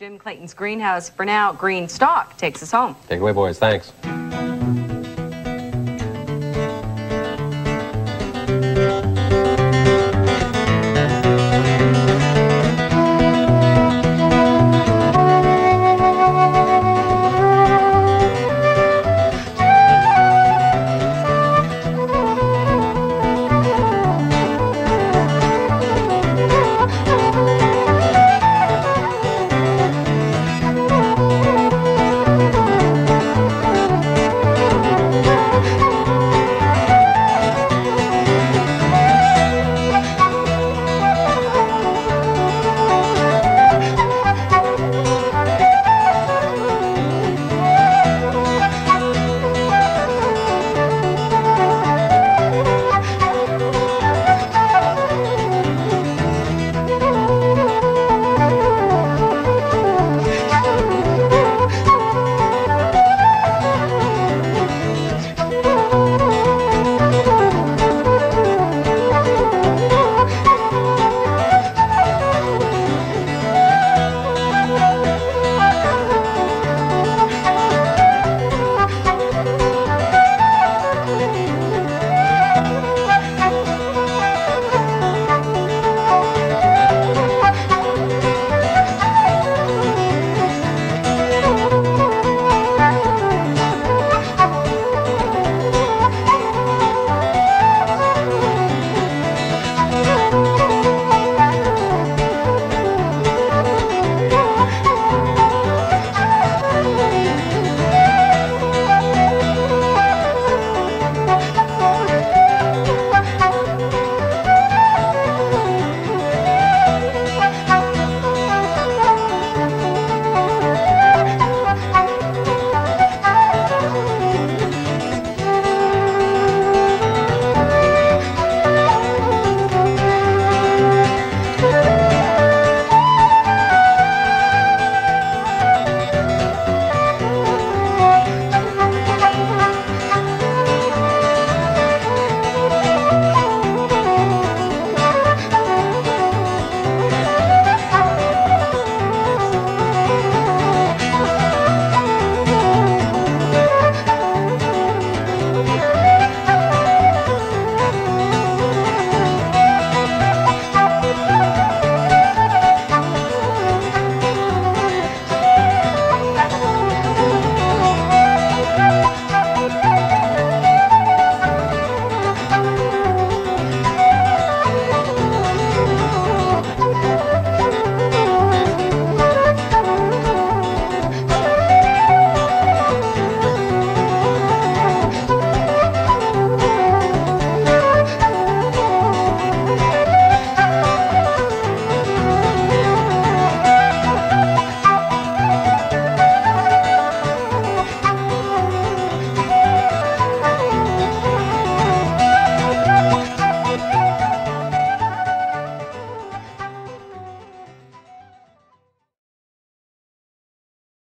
Jim Clayton's greenhouse. For now, Green Stock takes us home. Take away, boys. Thanks.